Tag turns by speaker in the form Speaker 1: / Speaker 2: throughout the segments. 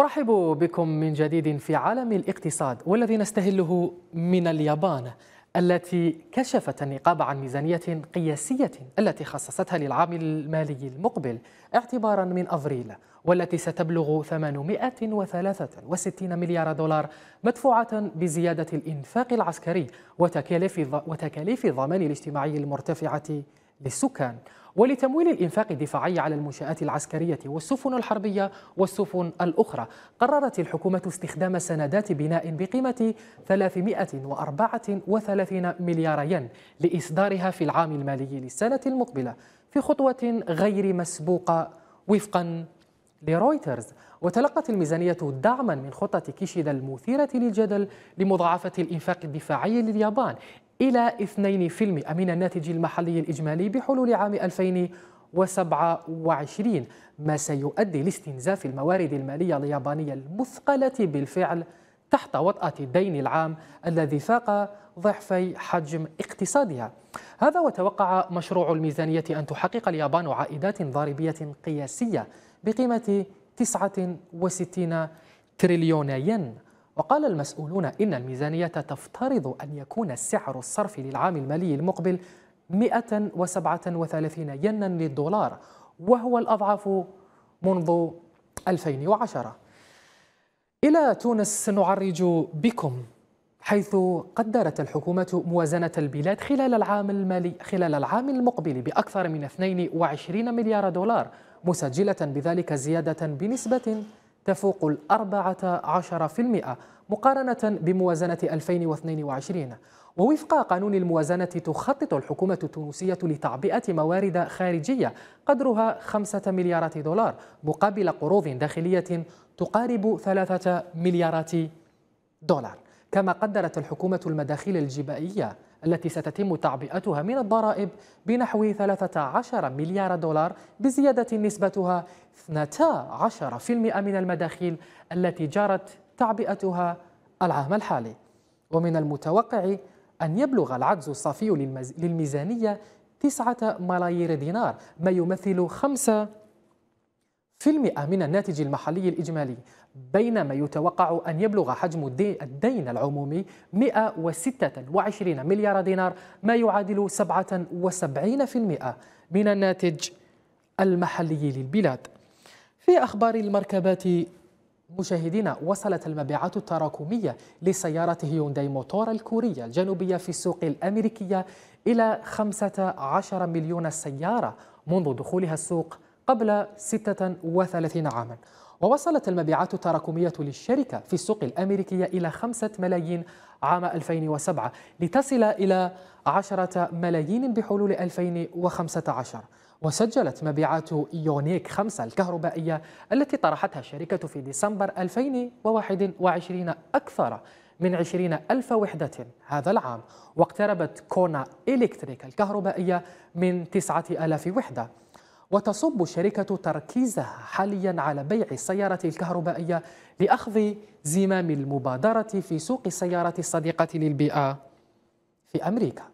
Speaker 1: أرحب بكم من جديد في عالم الاقتصاد والذي نستهله من اليابان التي كشفت النقاب عن ميزانية قياسية التي خصصتها للعام المالي المقبل اعتبارا من أفريل والتي ستبلغ 863 مليار دولار مدفوعة بزيادة الإنفاق العسكري وتكاليف وتكاليف الضمان الاجتماعي المرتفعة للسكان. ولتمويل الإنفاق الدفاعي على المنشآت العسكرية والسفن الحربية والسفن الأخرى قررت الحكومة استخدام سندات بناء بقيمة 334 مليار ين لإصدارها في العام المالي للسنة المقبلة في خطوة غير مسبوقة وفقا لرويترز. وتلقت الميزانية دعما من خطة كيشيدا المثيرة للجدل لمضاعفة الإنفاق الدفاعي لليابان إلى 2% من الناتج المحلي الإجمالي بحلول عام 2027 ما سيؤدي لاستنزاف الموارد المالية اليابانية المثقلة بالفعل تحت وطأة الدين العام الذي فاق ضعفي حجم اقتصادها. هذا وتوقع مشروع الميزانية أن تحقق اليابان عائدات ضاربية قياسية بقيمة 69 تريليون ين. وقال المسؤولون إن الميزانية تفترض أن يكون السعر الصرفي للعام المالي المقبل 137 ينا للدولار وهو الأضعف منذ 2010 إلى تونس نعرج بكم حيث قدرت الحكومة موازنة البلاد خلال العام المالي خلال العام المقبل بأكثر من 22 مليار دولار مسجلة بذلك زيادة بنسبة تفوق الأربعة عشر في المئة مقارنة بموازنة 2022 ووفق قانون الموازنة تخطط الحكومة التونسية لتعبئة موارد خارجية قدرها خمسة مليارات دولار مقابل قروض داخلية تقارب ثلاثة مليارات دولار. كما قدرت الحكومة المداخيل الجبائية التي ستتم تعبئتها من الضرائب بنحو 13 مليار دولار بزيادة نسبتها 12% من المداخيل التي جرت تعبئتها العام الحالي. ومن المتوقع أن يبلغ العجز الصافي للميزانية تسعة ملايير دينار ما يمثل خمسة في المئة من الناتج المحلي الإجمالي بينما يتوقع أن يبلغ حجم الدين العمومي 126 مليار دينار ما يعادل 77% من الناتج المحلي للبلاد. في أخبار المركبات مشاهدينا وصلت المبيعات التراكمية لسيارة هيونداي موتور الكورية الجنوبية في السوق الأمريكية إلى 15 مليون سيارة منذ دخولها السوق قبل 36 عاما. ووصلت المبيعات التراكمية للشركة في السوق الأمريكية إلى 5 ملايين عام 2007 لتصل إلى 10 ملايين بحلول 2015 وسجلت مبيعات يونيك 5 الكهربائية التي طرحتها الشركة في ديسمبر 2021 أكثر من 20 ألف وحدة هذا العام. واقتربت كونا إلكتريك الكهربائية من 9000 وحدة. وتصب الشركة تركيزها حاليا على بيع السيارة الكهربائية لأخذ زمام المبادرة في سوق السيارة الصديقة للبيئة في أمريكا.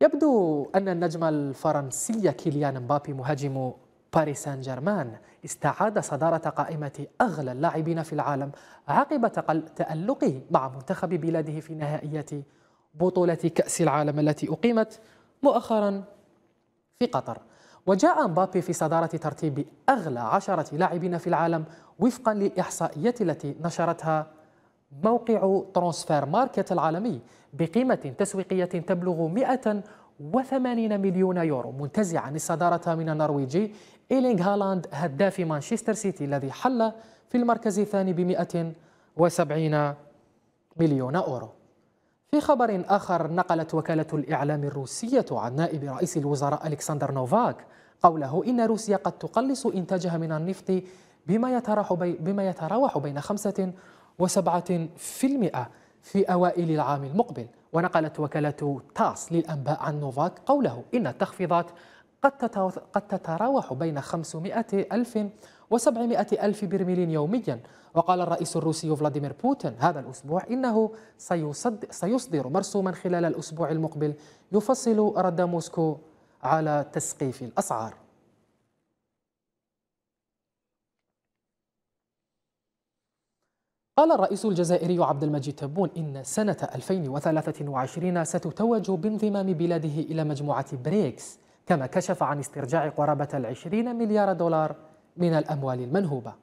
Speaker 1: يبدو أن النجم الفرنسي كيليان مبابي مهاجم باريس سان جيرمان استعاد صدارة قائمة أغلى اللاعبين في العالم عقب تألقه مع منتخب بلاده في نهائيات بطولة كأس العالم التي أقيمت مؤخرا في قطر. وجاء مبابي في صدارة ترتيب أغلى عشرة لاعبين في العالم وفقا للإحصائيات التي نشرتها موقع ترانسفير ماركت العالمي بقيمة تسويقية تبلغ 180 مليون يورو منتزعا الصدارة من النرويجي إيرلينغ هالاند هداف مانشستر سيتي الذي حل في المركز الثاني ب 170 مليون يورو في خبر آخر نقلت وكالة الإعلام الروسية عن نائب رئيس الوزراء ألكسندر نوفاك قوله إن روسيا قد تقلص إنتاجها من النفط بما يتراوح بما يتراوح بين خمسة وسبعة في المئة في أوائل العام المقبل. ونقلت وكالة تاس للأنباء عن نوفاك قوله إن التخفيضات قد تتراوح بين 500 ألف و700 ألف برميل يوميا. وقال الرئيس الروسي فلاديمير بوتين هذا الأسبوع إنه سيصدر مرسوما خلال الأسبوع المقبل يفصل رد موسكو على تسقيف الأسعار. قال الرئيس الجزائري عبد المجيد تبون إن سنة 2023 ستتوج بانضمام بلاده إلى مجموعة بريكس كما كشف عن استرجاع قرابة العشرين مليار دولار من الأموال المنهوبة.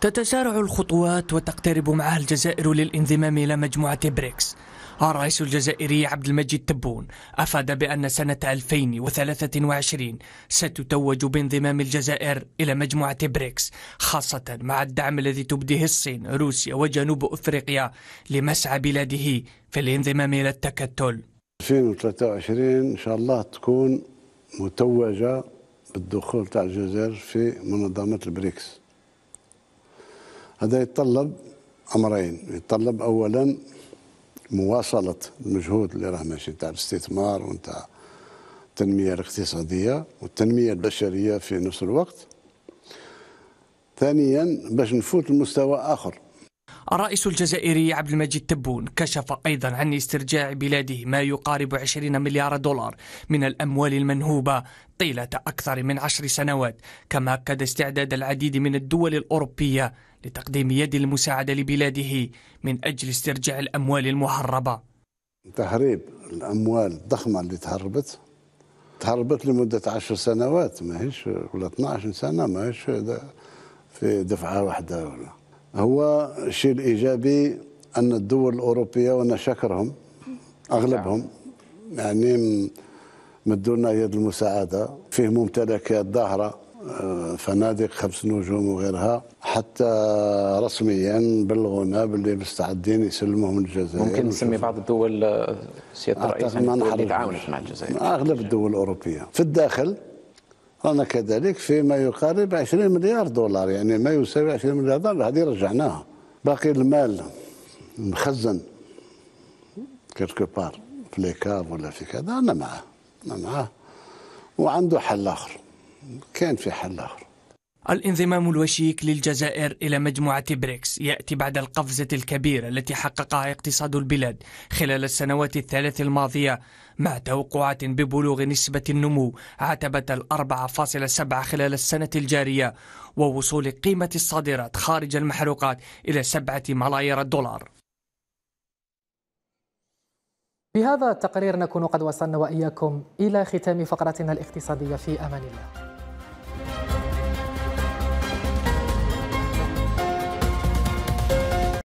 Speaker 2: تتسارع الخطوات وتقترب معها الجزائر للانضمام إلى مجموعة بريكس. الرئيس الجزائري عبد المجيد تبون أفاد بأن سنة 2023 ستتوج بانضمام الجزائر إلى مجموعة بريكس خاصة مع الدعم الذي تبديه الصين روسيا وجنوب أفريقيا لمسعى بلاده في الانضمام إلى التكتل.
Speaker 3: 2023 إن شاء الله تكون متوجة بالدخول تاع الجزائر في منظمة البريكس. هذا يتطلب أمرين. يتطلب أولا مواصلة المجهود اللي راه ماشي تاع الاستثمار ونتاع التنمية الاقتصادية والتنمية البشرية في نفس الوقت. ثانيا باش نفوت لمستوى آخر.
Speaker 2: الرئيس الجزائري عبد المجيد تبون كشف أيضا عن استرجاع بلاده ما يقارب 20 مليار دولار من الأموال المنهوبة طيلة أكثر من عشر سنوات كما أكد استعداد العديد من الدول الأوروبية لتقديم يد المساعدة لبلاده من أجل استرجاع الأموال المهربة.
Speaker 3: تهريب الأموال الضخمة اللي تهربت تهربت لمدة عشر سنوات ماهيش ولا 12 سنة ماهيش في دفعة واحدة ولا. هو الشيء الإيجابي أن الدول الأوروبية وأنا شكرهم أغلبهم يعني مدوا لنا يد المساعدة فيه ممتلكات ظاهرة آه، فنادق خمس نجوم وغيرها حتى رسميا بلغونا باللي مستعدين يسلموهم الجزائر.
Speaker 4: ممكن نسمي بعض الدول آه، سيادة الرئيس اللي تعاونت مع الجزائر.
Speaker 3: أغلب الدول الأوروبية. في الداخل رانا كذلك في ما يقارب 20 مليار دولار يعني ما يساوي 20 مليار دولار هذه رجعناها. باقي المال مخزن. كيركو بار في ليكاب ولا في كذا أنا معاه أنا معاه وعنده حل آخر. كان في حل آخر.
Speaker 2: الانضمام الوشيك للجزائر إلى مجموعة بريكس يأتي بعد القفزة الكبيرة التي حققها اقتصاد البلاد خلال السنوات الثلاث الماضية مع توقعات ببلوغ نسبة النمو عتبة الأربعة فاصلة سبعة خلال السنة الجارية ووصول قيمة الصادرات خارج المحروقات إلى سبعة ملايير الدولار.
Speaker 1: بهذا التقرير نكون قد وصلنا وإياكم إلى ختام فقرتنا الاقتصادية في أمان الله.